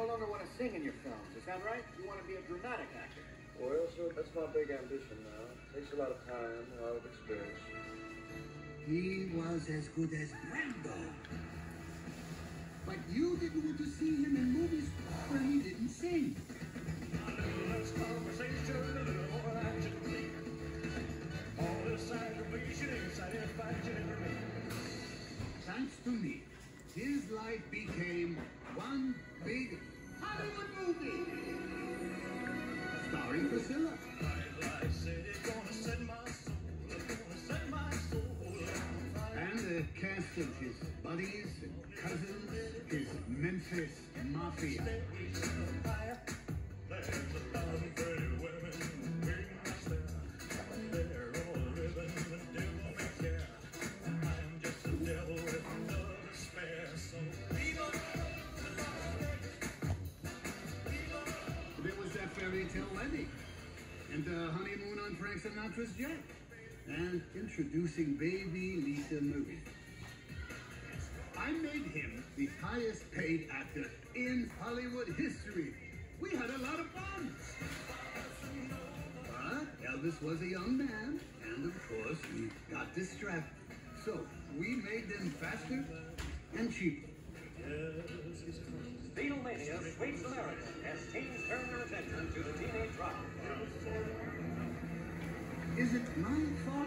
no longer want to sing in your films. Is that right? You want to be a dramatic actor. Well, sir, that's my big ambition now. It takes a lot of time, a lot of experience. He was as good as Brando. But you didn't want to see him in movies where he didn't sing. Less conversation, a little more action. All this aggravation ain't satisfaction me. Thanks to me, his life became one big Hollywood movie. Starring Priscilla. And the cast of his buddies and cousins, his Memphis Mafia. Fairy tale wedding, and the honeymoon on Frank Sinatra's jet, and introducing baby Lisa Marie. I made him the highest paid actor in Hollywood history. We had a lot of fun. But Elvis was a young man, and of course, he got distracted. So we made them faster and cheaper. As teens turn their attention to the teenage drama. Is it my fault?